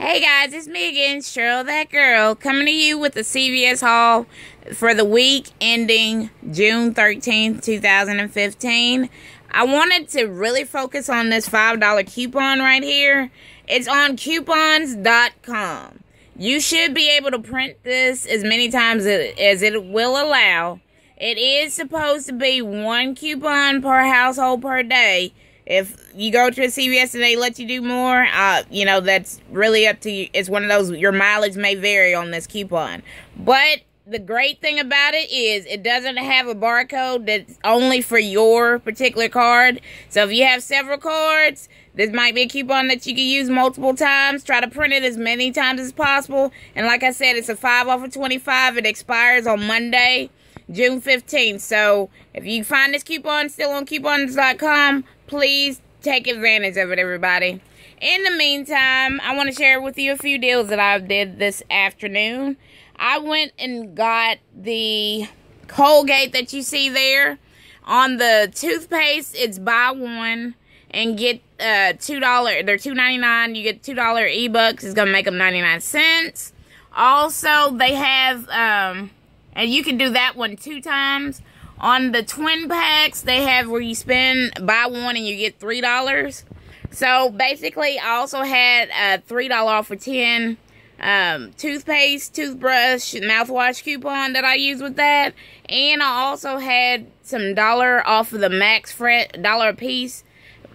Hey guys, it's me again, Cheryl that girl, coming to you with the CVS haul for the week ending June 13th, 2015. I wanted to really focus on this $5 coupon right here. It's on coupons.com. You should be able to print this as many times as it will allow. It is supposed to be one coupon per household per day if you go to a CVS and they let you do more, uh, you know, that's really up to you. It's one of those, your mileage may vary on this coupon. But the great thing about it is it doesn't have a barcode that's only for your particular card. So if you have several cards, this might be a coupon that you can use multiple times. Try to print it as many times as possible. And like I said, it's a 5 off of 25. It expires on Monday, June 15th. So if you find this coupon still on coupons.com, please take advantage of it, everybody. In the meantime, I want to share with you a few deals that I did this afternoon. I went and got the Colgate that you see there. On the toothpaste, it's buy one and get uh two dollar. They're two ninety nine. You get two dollar e bucks. It's gonna make them ninety nine cents. Also, they have um, and you can do that one two times. On the twin packs, they have where you spend buy one and you get three dollars. So basically, I also had a three dollar off for ten um, toothpaste, toothbrush, mouthwash coupon that I use with that, and I also had some dollar off of the Max Fresh dollar a piece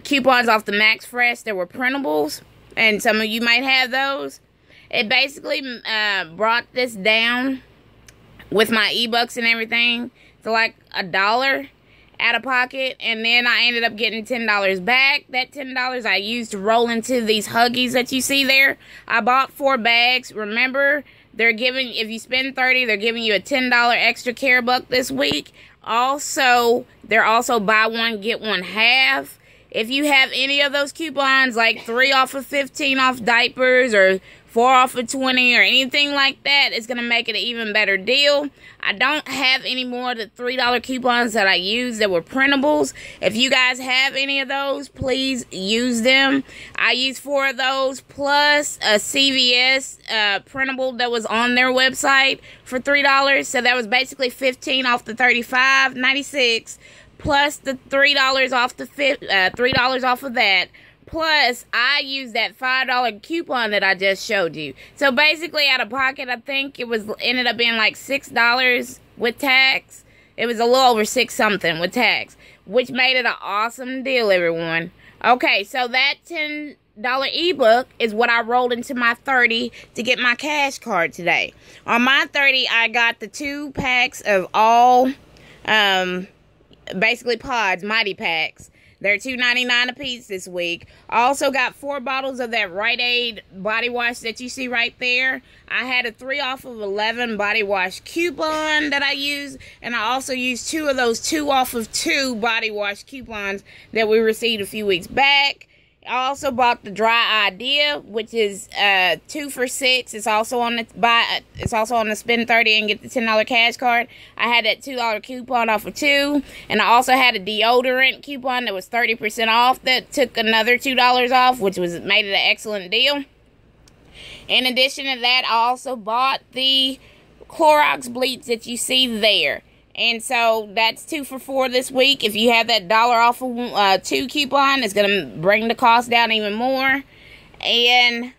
coupons off the Max Fresh that were printables, and some of you might have those. It basically uh, brought this down with my e-bucks and everything to like a dollar out of pocket and then I ended up getting $10 back. That $10 I used to roll into these Huggies that you see there. I bought four bags. Remember, they're giving if you spend 30, they're giving you a $10 extra care buck this week. Also, they're also buy one get one half. If you have any of those coupons like 3 off of 15 off diapers or four off of 20 or anything like that, it's going to make it an even better deal. I don't have any more of the $3 coupons that I used that were printables. If you guys have any of those, please use them. I used four of those plus a CVS uh, printable that was on their website for $3. So that was basically 15 off the 35 96 plus the $3 off the uh, $3 off of that Plus, I used that $5 coupon that I just showed you. So basically, out of pocket, I think it was ended up being like $6 with tax. It was a little over 6 something with tax, which made it an awesome deal, everyone. Okay, so that $10 e-buck is what I rolled into my 30 to get my cash card today. On my 30, I got the two packs of all, um, basically pods, mighty packs they're two ninety nine a piece this week. Also got four bottles of that Right Guard body wash that you see right there. I had a three off of eleven body wash coupon that I used, and I also used two of those two off of two body wash coupons that we received a few weeks back. I also bought the Dry Idea, which is uh, two for six. It's also on the buy. It's also on the spend thirty and get the ten dollar cash card. I had that two dollar coupon off of two, and I also had a deodorant coupon that was thirty percent off. That took another two dollars off, which was made it an excellent deal. In addition to that, I also bought the Clorox bleach that you see there. And so that's two for four this week. If you have that dollar off of uh, two coupon, it's going to bring the cost down even more. And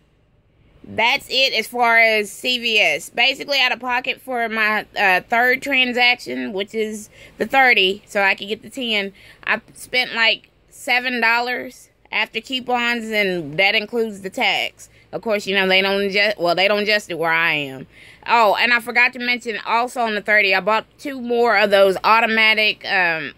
that's it as far as CVS. Basically, out of pocket for my uh, third transaction, which is the 30, so I could get the 10. I spent like $7 after coupons, and that includes the tax. Of course, you know, they don't just, well, they don't just it where I am. Oh, and I forgot to mention also on the 30, I bought two more of those automatic um,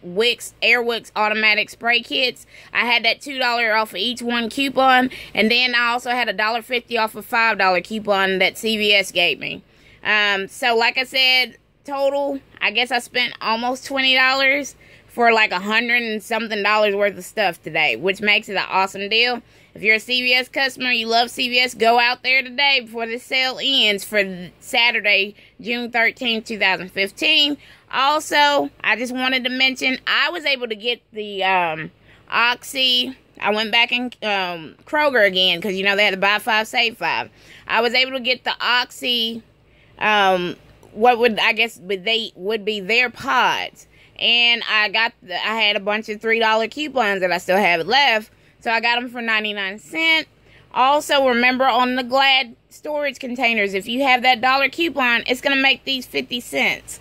Air Wicks automatic spray kits. I had that $2 off of each one coupon, and then I also had a $1.50 off of $5 coupon that CVS gave me. Um, so, like I said, total, I guess I spent almost $20 for like a hundred and something dollars worth of stuff today, which makes it an awesome deal. If you're a CVS customer, you love CVS, go out there today before the sale ends for Saturday, June 13, 2015. Also, I just wanted to mention I was able to get the um, Oxy. I went back in um, Kroger again because you know they had to buy five, save five. I was able to get the Oxy. Um, what would I guess? But they would be their pods, and I got. The, I had a bunch of three dollar coupons that I still have left, so I got them for ninety nine cent. Also, remember on the Glad storage containers, if you have that dollar coupon, it's gonna make these fifty cents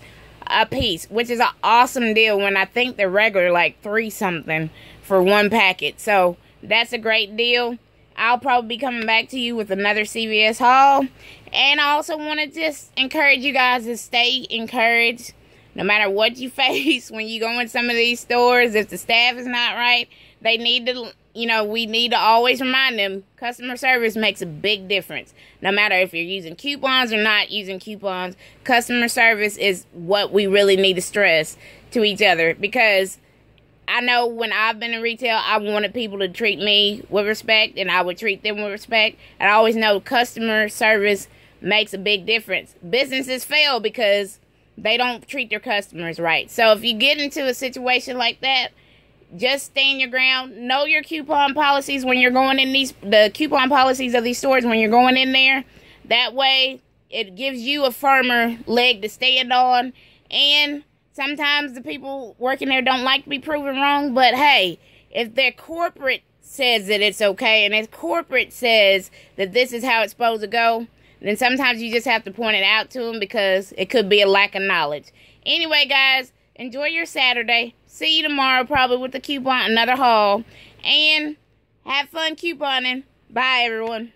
a piece, which is an awesome deal when I think they're regular like three something for one packet. So that's a great deal. I'll probably be coming back to you with another CVS haul. And I also want to just encourage you guys to stay encouraged no matter what you face when you go in some of these stores. If the staff is not right, they need to you know, we need to always remind them customer service makes a big difference. No matter if you're using coupons or not using coupons, customer service is what we really need to stress to each other because I know when I've been in retail, I wanted people to treat me with respect and I would treat them with respect. And I always know customer service makes a big difference. Businesses fail because they don't treat their customers right. So if you get into a situation like that, just stand your ground. Know your coupon policies when you're going in these the coupon policies of these stores when you're going in there. That way it gives you a firmer leg to stand on. And sometimes the people working there don't like to be proven wrong, but hey, if their corporate says that it's okay and if corporate says that this is how it's supposed to go, then sometimes you just have to point it out to them because it could be a lack of knowledge. Anyway, guys, enjoy your Saturday. See you tomorrow, probably with the coupon, another haul. And have fun couponing. Bye, everyone.